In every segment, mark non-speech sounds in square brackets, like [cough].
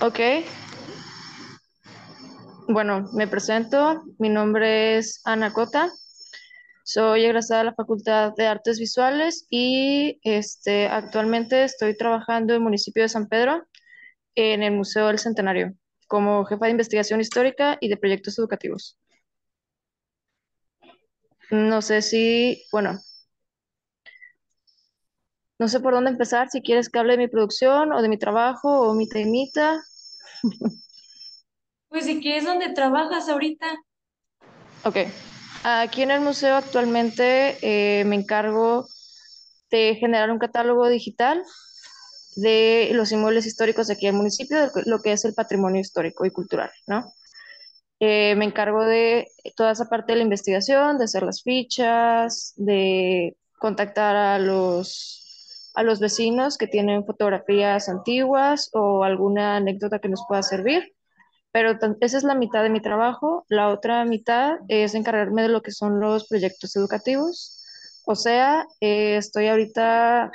Ok, bueno, me presento. Mi nombre es Ana Cota. Soy egresada de la Facultad de Artes Visuales y este, actualmente estoy trabajando en el municipio de San Pedro, en el Museo del Centenario, como jefa de investigación histórica y de proyectos educativos. No sé si, bueno, no sé por dónde empezar, si quieres que hable de mi producción o de mi trabajo o mi temita. Pues si quieres donde trabajas ahorita. Ok, aquí en el museo actualmente eh, me encargo de generar un catálogo digital de los inmuebles históricos de aquí del municipio, de lo que es el patrimonio histórico y cultural, ¿no? Eh, me encargo de toda esa parte de la investigación, de hacer las fichas, de contactar a los, a los vecinos que tienen fotografías antiguas o alguna anécdota que nos pueda servir. Pero esa es la mitad de mi trabajo. La otra mitad es encargarme de lo que son los proyectos educativos. O sea, eh, estoy ahorita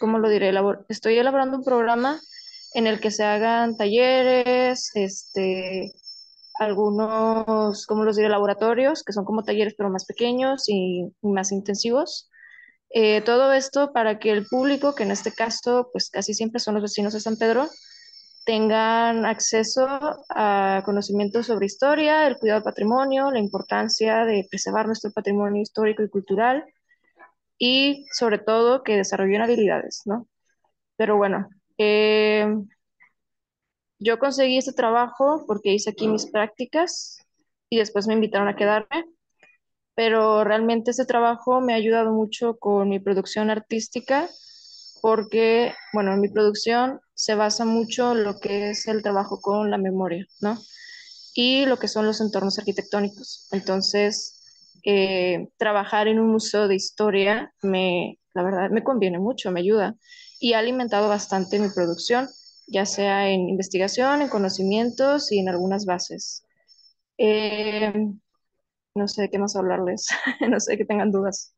¿cómo lo diré? Elabor- estoy elaborando un programa en el que se hagan talleres, este, algunos, ¿cómo los diré? Laboratorios, que son como talleres pero más pequeños y más intensivos. Eh, todo esto para que el público, que en este caso, pues casi siempre son los vecinos de San Pedro, tengan acceso a conocimientos sobre historia, el cuidado del patrimonio, la importancia de preservar nuestro patrimonio histórico y cultural y sobre todo que desarrollen habilidades, ¿no? Pero bueno, eh, yo conseguí este trabajo porque hice aquí mis prácticas y después me invitaron a quedarme, pero realmente este trabajo me ha ayudado mucho con mi producción artística porque, bueno, en mi producción se basa mucho lo que es el trabajo con la memoria, ¿no? Y lo que son los entornos arquitectónicos. Entonces, eh, trabajar en un museo de historia me, la verdad, me conviene mucho, me ayuda y ha alimentado bastante mi producción, ya sea en investigación, en conocimientos y en algunas bases. Eh, no sé qué más hablarles, [laughs] no sé que tengan dudas.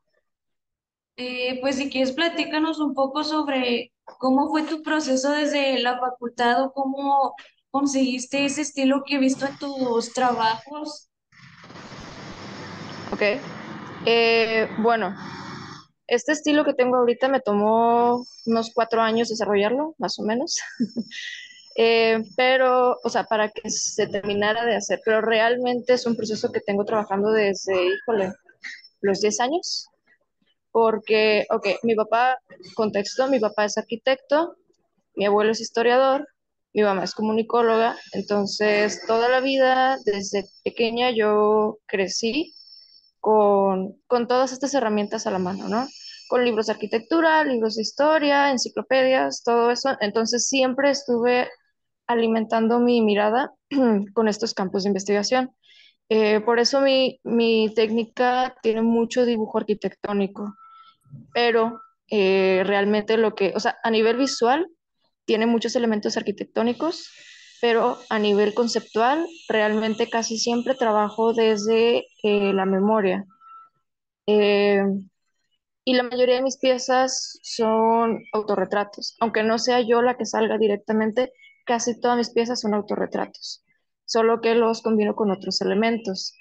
Eh, pues si quieres platícanos un poco sobre cómo fue tu proceso desde la facultad o cómo conseguiste ese estilo que he visto en tus trabajos. Ok. Eh, bueno, este estilo que tengo ahorita me tomó unos cuatro años desarrollarlo, más o menos. [laughs] Eh, pero, o sea, para que se terminara de hacer, pero realmente es un proceso que tengo trabajando desde, híjole, los 10 años, porque, ok, mi papá, contexto, mi papá es arquitecto, mi abuelo es historiador, mi mamá es comunicóloga, entonces toda la vida, desde pequeña, yo crecí con, con todas estas herramientas a la mano, ¿no? Con libros de arquitectura, libros de historia, enciclopedias, todo eso. Entonces siempre estuve alimentando mi mirada [clears throat] con estos campos de investigación. Eh, por eso mi, mi técnica tiene mucho dibujo arquitectónico, pero eh, realmente lo que, o sea, a nivel visual tiene muchos elementos arquitectónicos, pero a nivel conceptual realmente casi siempre trabajo desde eh, la memoria. Y la mayoría de mis piezas son autorretratos. Aunque no sea yo la que salga directamente, casi todas mis piezas son autorretratos, solo que los combino con otros elementos.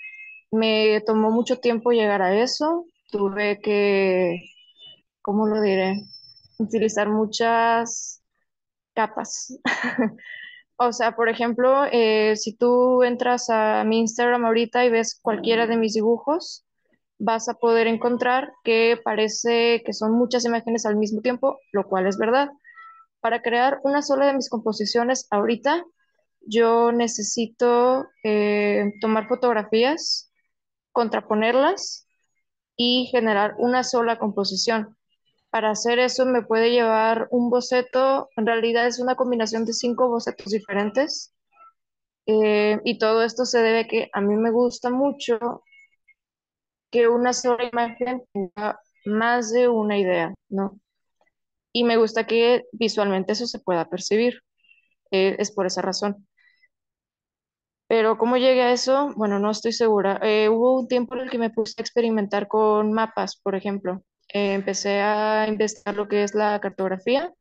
Me tomó mucho tiempo llegar a eso. Tuve que, ¿cómo lo diré? Utilizar muchas capas. [laughs] O sea, por ejemplo, eh, si tú entras a mi Instagram ahorita y ves cualquiera de mis dibujos, vas a poder encontrar que parece que son muchas imágenes al mismo tiempo, lo cual es verdad. Para crear una sola de mis composiciones ahorita, yo necesito eh, tomar fotografías, contraponerlas y generar una sola composición. Para hacer eso me puede llevar un boceto, en realidad es una combinación de cinco bocetos diferentes eh, y todo esto se debe a que a mí me gusta mucho que una sola imagen tenga más de una idea, ¿no? Y me gusta que visualmente eso se pueda percibir. Eh, es por esa razón. Pero cómo llegué a eso, bueno, no estoy segura. Eh, hubo un tiempo en el que me puse a experimentar con mapas, por ejemplo. Eh, empecé a investigar lo que es la cartografía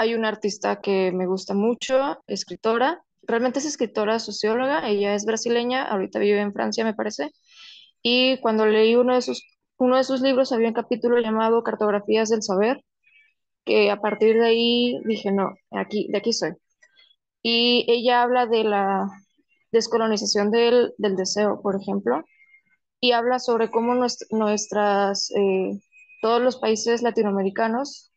hay una artista que me gusta mucho, escritora, realmente es escritora, socióloga, ella es brasileña, ahorita vive en Francia, me parece, y cuando leí uno de sus, uno de sus libros había un capítulo llamado Cartografías del Saber, que a partir de ahí dije, no, aquí, de aquí soy. Y ella habla de la descolonización del, del deseo, por ejemplo, y habla sobre cómo nuestras, eh, todos los países latinoamericanos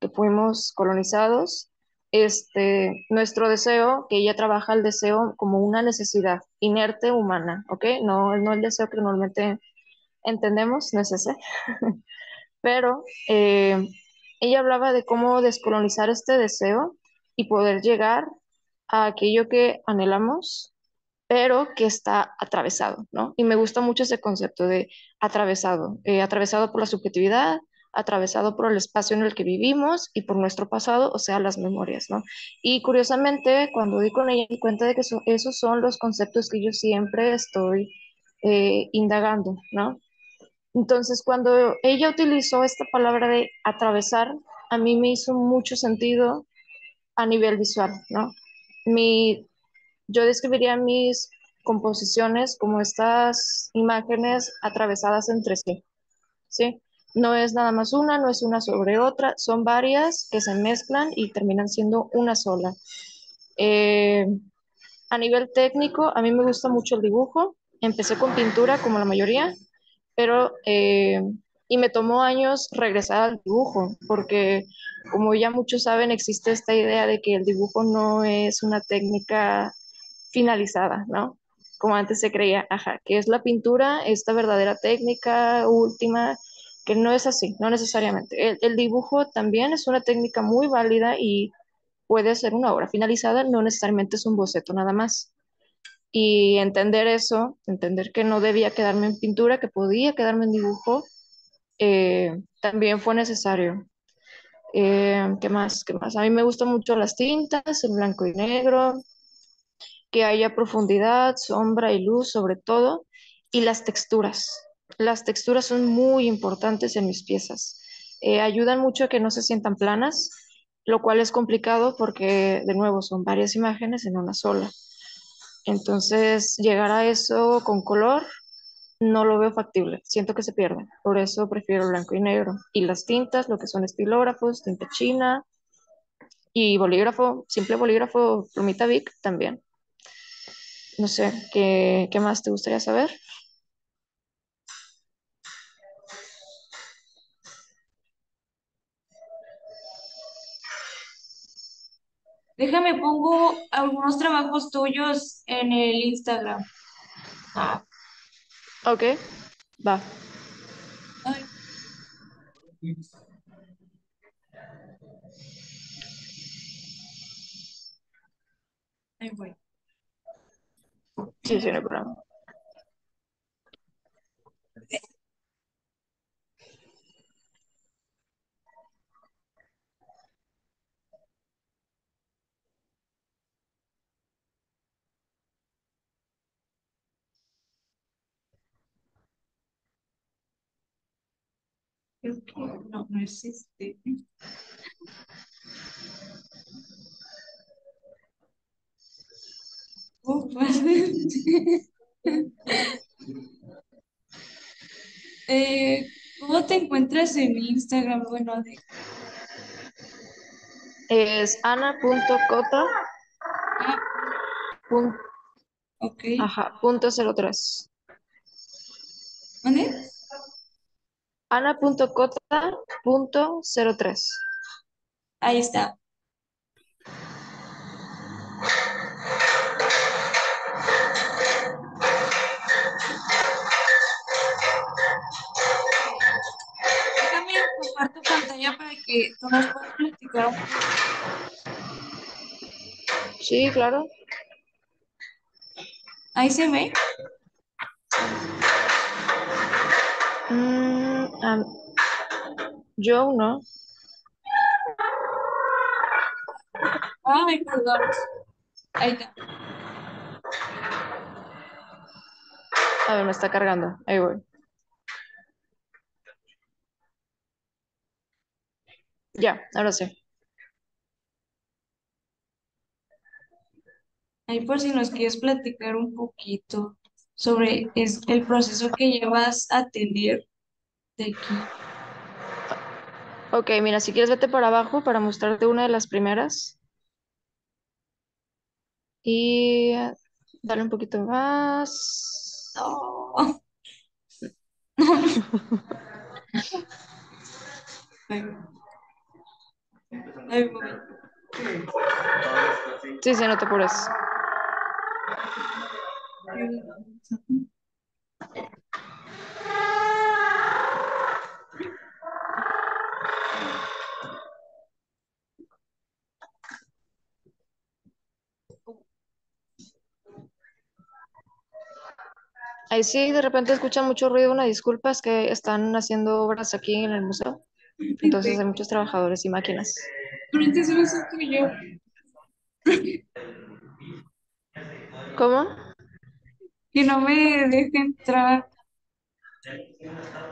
que fuimos colonizados, este, nuestro deseo, que ella trabaja el deseo como una necesidad inerte humana, ¿ok? No, no el deseo que normalmente entendemos, no es ese, [laughs] pero eh, ella hablaba de cómo descolonizar este deseo y poder llegar a aquello que anhelamos, pero que está atravesado, ¿no? Y me gusta mucho ese concepto de atravesado, eh, atravesado por la subjetividad, atravesado por el espacio en el que vivimos y por nuestro pasado, o sea, las memorias, ¿no? Y curiosamente, cuando di con ella, di cuenta de que esos son los conceptos que yo siempre estoy eh, indagando, ¿no? Entonces, cuando ella utilizó esta palabra de atravesar, a mí me hizo mucho sentido a nivel visual, ¿no? Mi, yo describiría mis composiciones como estas imágenes atravesadas entre sí, ¿sí? No es nada más una, no es una sobre otra, son varias que se mezclan y terminan siendo una sola. Eh, a nivel técnico, a mí me gusta mucho el dibujo. Empecé con pintura como la mayoría, pero eh, y me tomó años regresar al dibujo, porque como ya muchos saben, existe esta idea de que el dibujo no es una técnica finalizada, ¿no? Como antes se creía, ajá, que es la pintura, esta verdadera técnica última, que no es así, no necesariamente. El, el dibujo también es una técnica muy válida y puede ser una obra finalizada, no necesariamente es un boceto nada más. Y entender eso, entender que no debía quedarme en pintura, que podía quedarme en dibujo, eh, también fue necesario. Eh, ¿Qué más? ¿Qué más? A mí me gustan mucho las tintas, el blanco y negro, que haya profundidad, sombra y luz sobre todo, y las texturas. Las texturas son muy importantes en mis piezas. Eh, ayudan mucho a que no se sientan planas, lo cual es complicado porque, de nuevo, son varias imágenes en una sola. Entonces, llegar a eso con color no lo veo factible, siento que se pierde, por eso prefiero blanco y negro. Y las tintas, lo que son estilógrafos, tinta china y bolígrafo, simple bolígrafo, plumita Vic también. No sé, ¿qué, qué más te gustaría saber? Déjame pongo algunos trabajos tuyos en el Instagram. Ok, va. Ay. Ahí voy. Sí, sí, no hay problema. Creo que no, no es este. Oh, [laughs] eh, ¿Cómo te encuentras en Instagram? Bueno, de... Es ana.cota. Ah, Pun, ok. ajá, punto 03. ¿Dónde? ana.cota.03. Ahí está. Déjame ocupar tu pantalla para que tú nos puedas platicar un poco. Sí, claro. Ahí se ve. Um, yo no. Ay, perdón. Ahí está. A ver, me está cargando. Ahí voy. Ya, ahora sí. Ahí por si nos quieres platicar un poquito sobre el proceso que llevas a atender de aquí. Ok, mira, si quieres vete para abajo para mostrarte una de las primeras. Y dale un poquito más. No. Sí, sí, no te apures. Ahí sí, de repente escuchan mucho ruido, una disculpa, es que están haciendo obras aquí en el museo. Entonces hay muchos trabajadores y máquinas. Ahorita. ¿Cómo? Que no me deje entrar.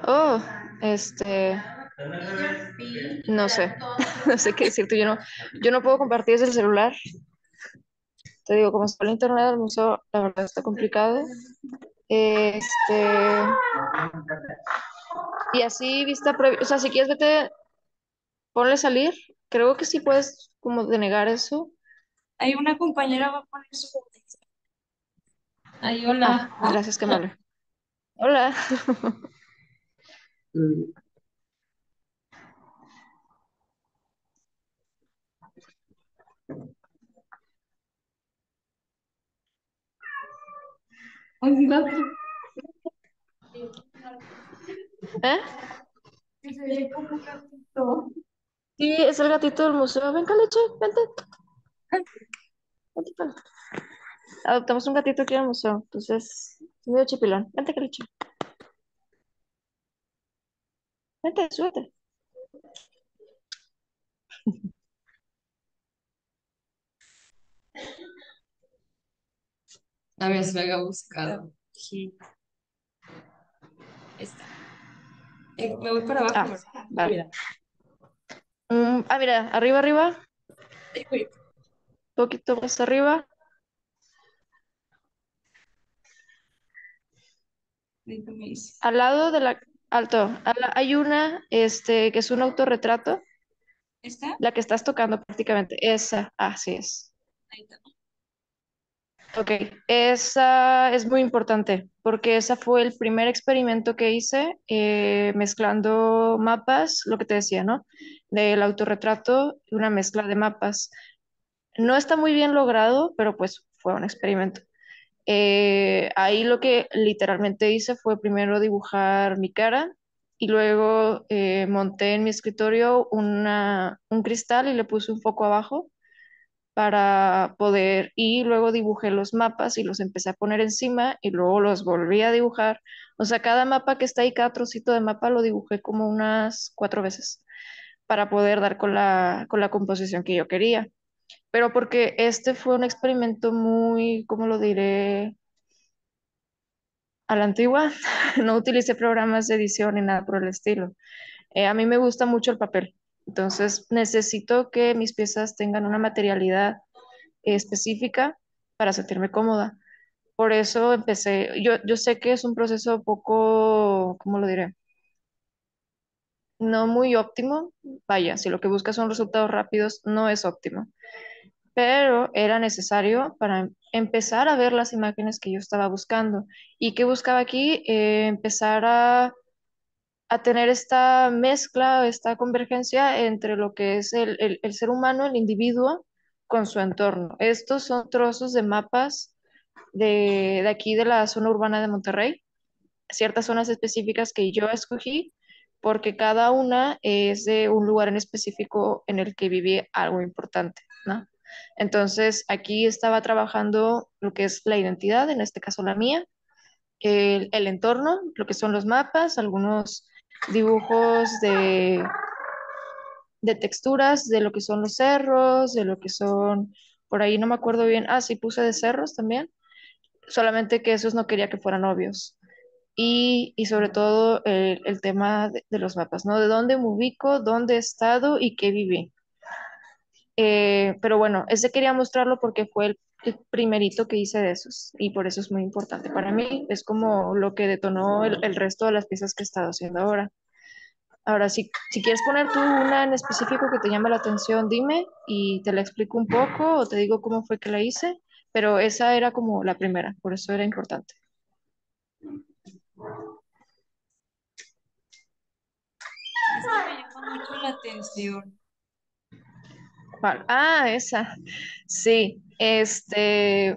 Oh, este, no sé, [laughs] no sé qué decirte. Yo no, yo no puedo compartir desde el celular. Te digo, como está el internet del museo, la verdad está complicado. Este, y así vista previa, o sea, si quieres vete, ponle salir. Creo que sí puedes como denegar eso. Hay una compañera va a poner su Ay, hola. Ah, gracias, que amable. Hola. [laughs] ¿Eh? Sí, es el gatito del museo. Ven, leche, vente. Vente. Adoptamos un gatito aquí en el museo, entonces es medio chipilón. Vente, leche. Vente, súbete. A ver si me había buscado. Sí. Está. Eh, me voy para abajo. Ah, ¿verdad? vale. Mira. Mm, ah, mira, arriba, arriba, güey. poquito más arriba. Al lado de la, alto, la- hay una, este, que es un autorretrato, ¿Está? la que estás tocando prácticamente, esa, así es. Ahí está. Ok, esa es muy importante porque esa fue el primer experimento que hice eh, mezclando mapas, lo que te decía, ¿no? Del autorretrato una mezcla de mapas. No está muy bien logrado, pero pues fue un experimento. Eh, ahí lo que literalmente hice fue primero dibujar mi cara y luego eh, monté en mi escritorio una, un cristal y le puse un foco abajo para poder, y luego dibujé los mapas y los empecé a poner encima y luego los volví a dibujar. O sea, cada mapa que está ahí, cada trocito de mapa lo dibujé como unas cuatro veces para poder dar con la, con la composición que yo quería. Pero porque este fue un experimento muy, ¿cómo lo diré? A la antigua, [laughs] no utilicé programas de edición ni nada por el estilo. Eh, a mí me gusta mucho el papel, entonces necesito que mis piezas tengan una materialidad específica para sentirme cómoda. Por eso empecé, yo, yo sé que es un proceso poco, ¿cómo lo diré? No muy óptimo. Vaya, si lo que buscas son resultados rápidos, no es óptimo. Pero era necesario para em- empezar a ver las imágenes que yo estaba buscando. ¿Y qué buscaba aquí? Eh, empezar a, a tener esta mezcla, esta convergencia entre lo que es el, el- el ser humano, el individuo, con su entorno. Estos son trozos de mapas de, de aquí de la zona urbana de Monterrey, ciertas zonas específicas que yo escogí, porque cada una es de un lugar en específico en el que viví algo importante, ¿no? Entonces, aquí estaba trabajando lo que es la identidad, en este caso la mía, el, el entorno, lo que son los mapas, algunos dibujos de, de texturas, de lo que son los cerros, de lo que son, por ahí no me acuerdo bien, ah, sí puse de cerros también, solamente que esos no quería que fueran obvios. Y, y sobre todo el, el tema de, los mapas, ¿no? De dónde me ubico, dónde he estado y qué viví. Eh, pero bueno, ese quería mostrarlo porque fue el, el primerito que hice de esos y por eso es muy importante para mí. Es como lo que detonó el, el resto de las piezas que he estado haciendo ahora. Ahora, si, si quieres poner tú una en específico que te llame la atención, dime y te la explico un poco o te digo cómo fue que la hice, pero esa era como la primera, por eso era importante. Me llama mucho la atención. Ah, esa. Sí, este,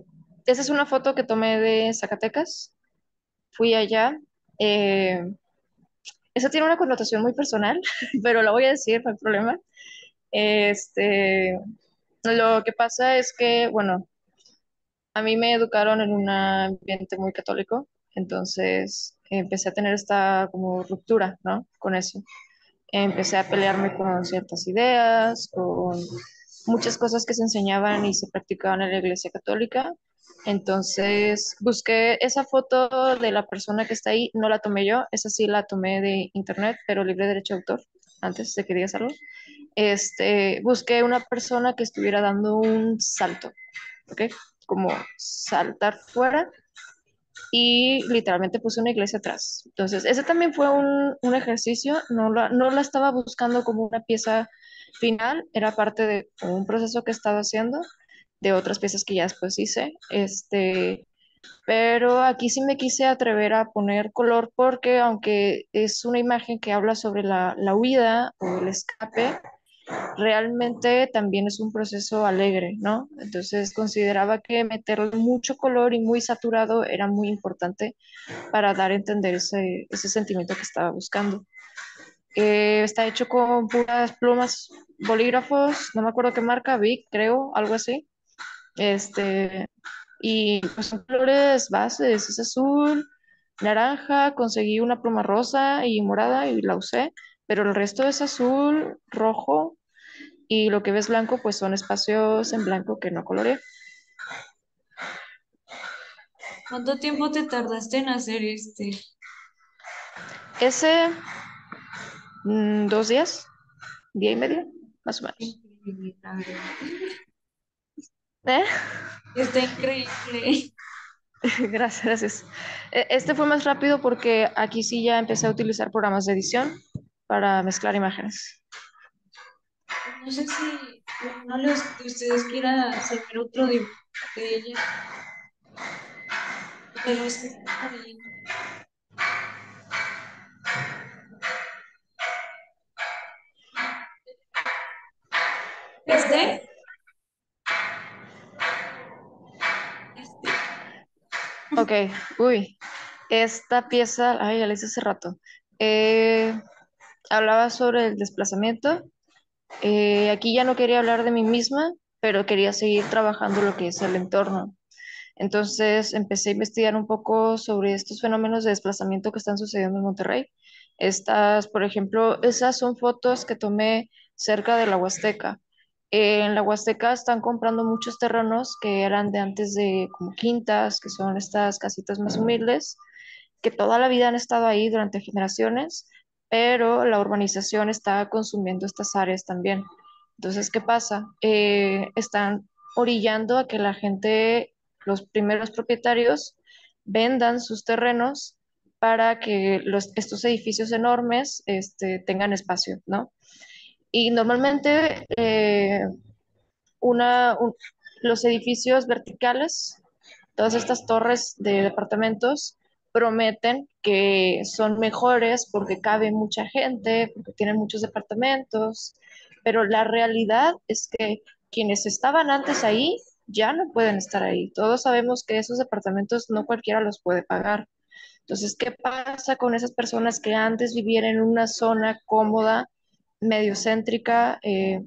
esa es una foto que tomé de Zacatecas. Fui allá. eh, esa tiene una connotación muy personal, [laughs] pero la voy a decir, no hay problema. Este, lo que pasa es que, bueno, a mí me educaron en un ambiente muy católico, entonces empecé a tener esta como ruptura, ¿no? Con eso. Empecé a pelearme con ciertas ideas, con muchas cosas que se enseñaban y se practicaban en la iglesia católica. Entonces busqué esa foto de la persona que está ahí, no la tomé yo, esa sí la tomé de internet, pero libre de derecho de autor, antes de que digas algo. Este, busqué una persona que estuviera dando un salto, ¿ok? Como saltar fuera y literalmente puse una iglesia atrás. Entonces, ese también fue un, un ejercicio, no la, no la estaba buscando como una pieza final, era parte de un proceso que estaba haciendo, de otras piezas que ya después hice, este, pero aquí sí me quise atrever a poner color porque aunque es una imagen que habla sobre la, la huida o el escape, realmente también es un proceso alegre, ¿no? Entonces consideraba que meterle mucho color y muy saturado era muy importante para dar a entender ese, ese sentimiento que estaba buscando. Eh, está hecho con puras plumas, bolígrafos, no me acuerdo qué marca, Vic, creo, algo así. Este, y pues son colores bases, es azul, naranja, conseguí una pluma rosa y morada y la usé, pero el resto es azul, rojo y lo que ves blanco pues son espacios en blanco que no coloreé. ¿Cuánto tiempo te tardaste en hacer este? Ese, dos días, día y medio, más o menos. ¿Eh? Está increíble. [laughs] Gracias, gracias. E- Este fue más rápido porque aquí sí ya empecé a utilizar programas de edición para mezclar imágenes. No sé si uno de de ustedes quiera saber otro dibujo de ella, de los que están ahí. Ok, uy, esta pieza, ay, ya la hice hace rato. Eh, hablaba sobre el desplazamiento. Eh, aquí ya no quería hablar de mí misma, pero quería seguir trabajando lo que es el entorno. Entonces empecé a investigar un poco sobre estos fenómenos de desplazamiento que están sucediendo en Monterrey. Estas, por ejemplo, esas son fotos que tomé cerca de la Huasteca. Eh, en la Huasteca están comprando muchos terrenos que eran de antes de como quintas, que son estas casitas más humildes, que toda la vida han estado ahí durante generaciones, pero la urbanización está consumiendo estas áreas también. Entonces, ¿qué pasa? Eh, están orillando a que la gente, los primeros propietarios, vendan sus terrenos para que los, estos edificios enormes este, tengan espacio, ¿no? Y normalmente eh, una, un- los edificios verticales, todas estas torres de departamentos, prometen que son mejores porque cabe mucha gente, porque tienen muchos departamentos, pero la realidad es que quienes estaban antes ahí ya no pueden estar ahí. Todos sabemos que esos departamentos no cualquiera los puede pagar. Entonces, ¿qué pasa con esas personas que antes vivían en una zona cómoda, medio céntrica, eh,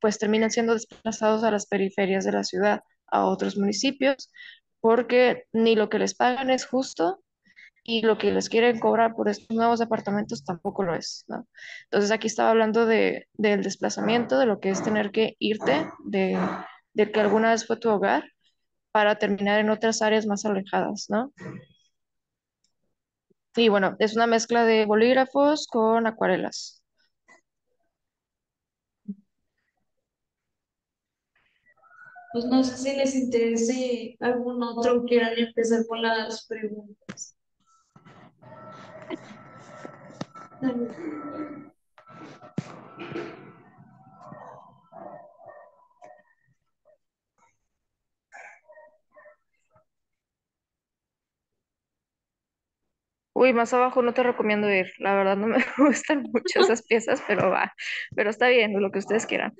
pues terminan siendo desplazados a las periferias de la ciudad, a otros municipios, porque ni lo que les pagan es justo y lo que les quieren cobrar por estos nuevos apartamentos tampoco lo es, ¿no? Entonces aquí estaba hablando de, del desplazamiento, de lo que es tener que irte de, del que alguna vez fue tu hogar para terminar en otras áreas más alejadas, ¿no? Y bueno, es una mezcla de bolígrafos con acuarelas. Pues no sé si les interese algún otro, quieran empezar con las preguntas. Uy, más abajo no te recomiendo ir. La verdad no me [laughs] gustan mucho esas piezas, pero va. Pero está bien, lo que ustedes quieran.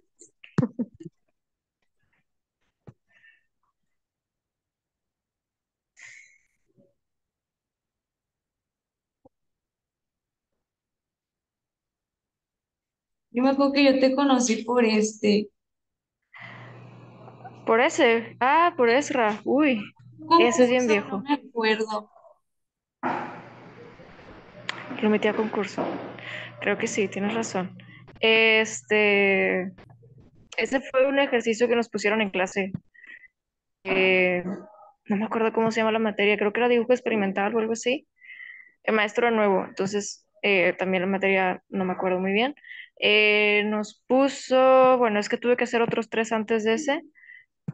Yo me acuerdo que yo te conocí por este Por ese. Ah, por Ezra. Uy, ese es bien concurso, no viejo. me acuerdo. Lo metí a concurso. Creo que sí, tienes razón. Este. Ese fue un ejercicio que nos pusieron en clase. Eh, no me acuerdo cómo se llama la materia, creo que era dibujo experimental o algo así. El maestro era nuevo, entonces eh, también la materia no me acuerdo muy bien. Eh, nos puso, bueno, es que tuve que hacer otros tres antes de ese,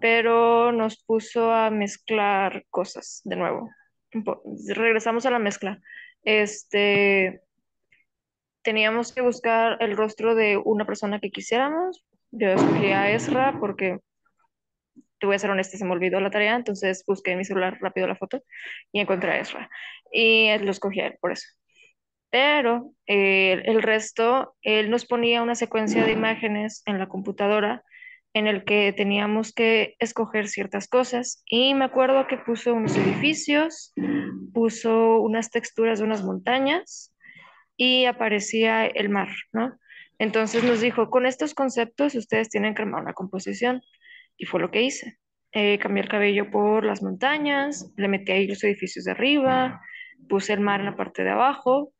pero nos puso a mezclar cosas de nuevo. Regresamos a la mezcla. Este, teníamos que buscar el rostro de una persona que quisiéramos. Yo escogí a Ezra porque te voy a ser honesta, se me olvidó la tarea, entonces busqué en mi celular rápido la foto y encontré a Ezra. Y lo escogí a él por eso. Pero eh, el resto, él nos ponía una secuencia de imágenes en la computadora en el que teníamos que escoger ciertas cosas. Y me acuerdo que puso unos edificios, puso unas texturas de unas montañas y aparecía el mar, ¿no? Entonces nos dijo, con estos conceptos ustedes tienen que armar una composición. Y fue lo que hice. Eh, cambié el cabello por las montañas, le metí ahí los edificios de arriba, puse el mar en la parte de abajo.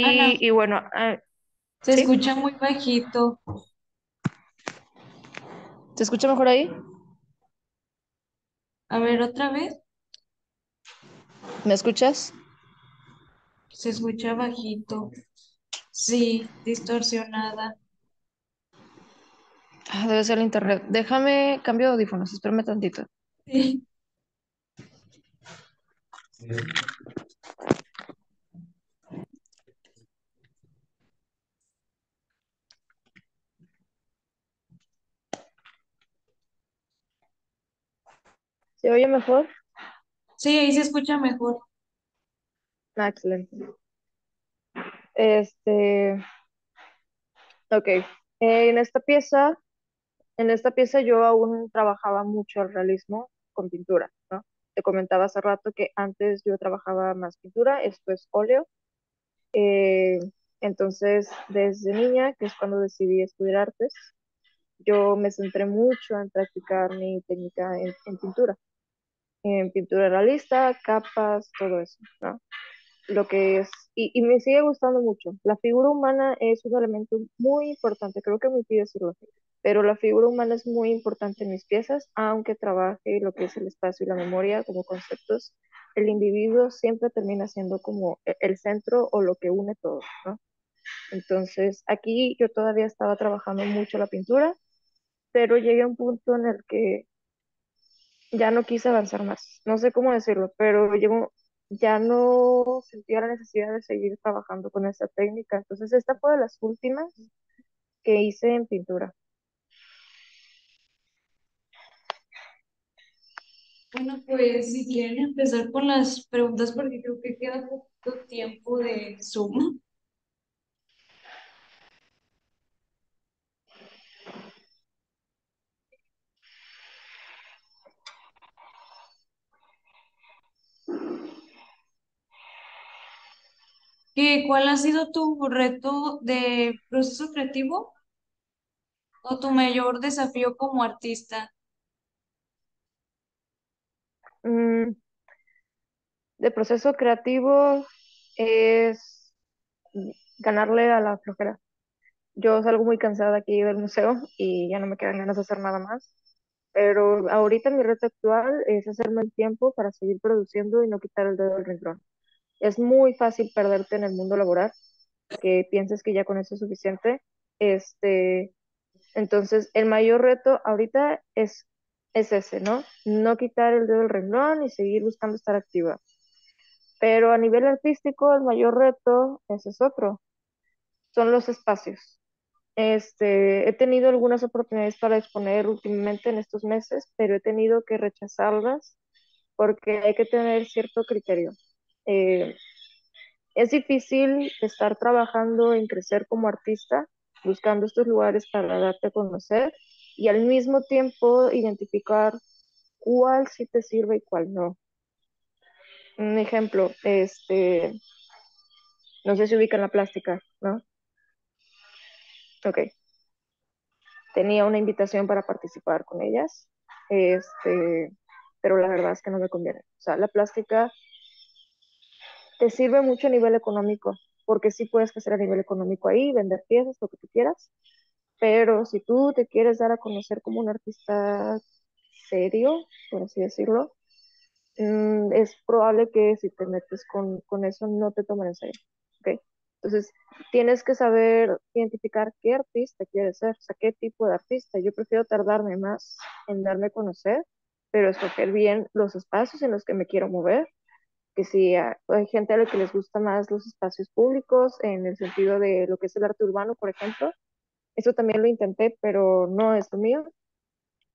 Ana, Y, y bueno, ah, se ¿sí? escucha muy bajito. ¿Se escucha mejor ahí? A ver, otra vez. ¿Me escuchas? Se escucha bajito. Sí, distorsionada. Ah, debe ser el internet. Déjame, cambio de audífonos, espérame tantito. Sí. ¿Se oye mejor? Sí, ahí se escucha mejor. Ah, excelente. Este, ok. Eh, en esta pieza, en esta pieza yo aún trabajaba mucho el realismo con pintura, ¿no? Te comentaba hace rato que antes yo trabajaba más pintura, esto es óleo. Eh, entonces, desde niña, que es cuando decidí estudiar artes, yo me centré mucho en practicar mi técnica en, en pintura, en pintura realista, capas, todo eso, ¿no? Lo que es, y, y me sigue gustando mucho. La figura humana es un elemento muy importante, creo que me pide decirlo, pero la figura humana es muy importante en mis piezas, aunque trabaje lo que es el espacio y la memoria como conceptos, el individuo siempre termina siendo como e- el centro o lo que une todo, ¿no? Entonces, aquí yo todavía estaba trabajando mucho la pintura, pero llegué a un punto en el que ya no quise avanzar más. No sé cómo decirlo, pero llegó, ya no sentía la necesidad de seguir trabajando con esa técnica. Entonces, esta fue de las últimas que hice en pintura. Bueno, pues si quieren empezar con las preguntas, porque creo que queda poquito tiempo de Zoom. ¿Qué, cuál ha sido tu reto de proceso creativo o tu mayor desafío como artista? Mm, de proceso creativo es ganarle a la flojera. Yo salgo muy cansada aquí del museo y ya no me quedan ganas de hacer nada más. Pero ahorita mi reto actual es hacerme el tiempo para seguir produciendo y no quitar el dedo del renglón. Es muy fácil perderte en el mundo laboral, que pienses que ya con eso es suficiente. Este, entonces, el mayor reto ahorita es es ese, ¿no? No quitar el dedo del renglón y seguir buscando estar activa. Pero a nivel artístico, el mayor reto, es otro, son los espacios. Este, he tenido algunas oportunidades para exponer últimamente en estos meses, pero he tenido que rechazarlas porque hay que tener cierto criterio. Eh, es difícil estar trabajando en crecer como artista, buscando estos lugares para darte a conocer y al mismo tiempo identificar cuál sí te sirve y cuál no. Un ejemplo, este, no sé si ubican la plástica, ¿no? Ok. Tenía una invitación para participar con ellas, este, pero la verdad es que no me conviene. O sea, la plástica te sirve mucho a nivel económico, porque sí puedes crecer a nivel económico ahí, vender piezas, lo que tú quieras, pero si tú te quieres dar a conocer como un artista serio, por así decirlo, mm, es probable que si te metes con, con eso no te tomen en serio. Entonces, tienes que saber identificar qué artista quieres ser, o sea, qué tipo de artista. Yo prefiero tardarme más en darme a conocer, pero escoger bien los espacios en los que me quiero mover. Que si hay gente a la que les gusta más los espacios públicos, en el sentido de lo que es el arte urbano, por ejemplo, eso también lo intenté, pero no es lo mío.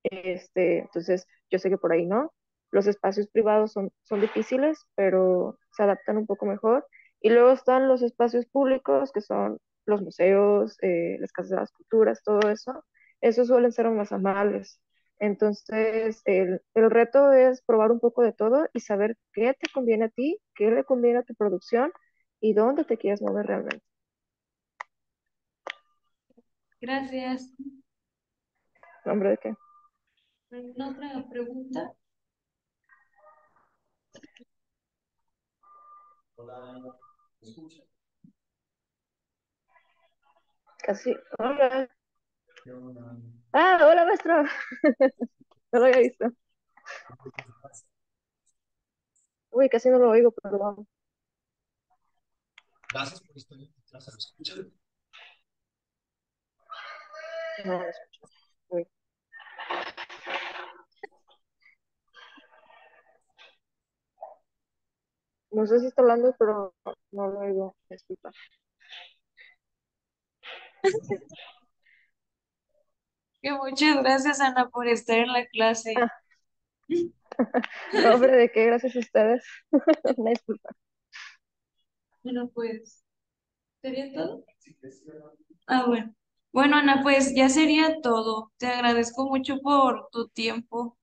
Este, entonces, yo sé que por ahí no. Los espacios privados son, son difíciles, pero se adaptan un poco mejor. Y luego están los espacios públicos, que son los museos, eh, las casas de las culturas, todo eso. Esos suelen ser más amables. Entonces, el, el reto es probar un poco de todo y saber qué te conviene a ti, qué le conviene a tu producción y dónde te quieres mover realmente. Gracias. ¿Nombre de qué? ¿Alguna otra pregunta? Casi. Hola. Ah, hola, maestro. [laughs] No lo había visto. Uy, casi no lo oigo, perdón. Gracias por estar en clase. ¿Me escuchan? No, no escucho. Uy. No sé si está hablando, pero no lo oigo. Disculpa. [laughs] Que muchas gracias, Ana, por estar en la clase. Ah. [laughs] No, hombre, ¿de qué? Gracias a ustedes. [laughs] Una disculpa. Bueno, pues, ¿sería todo? Ah, bueno. Bueno, Ana, pues ya sería todo. Te agradezco mucho por tu tiempo.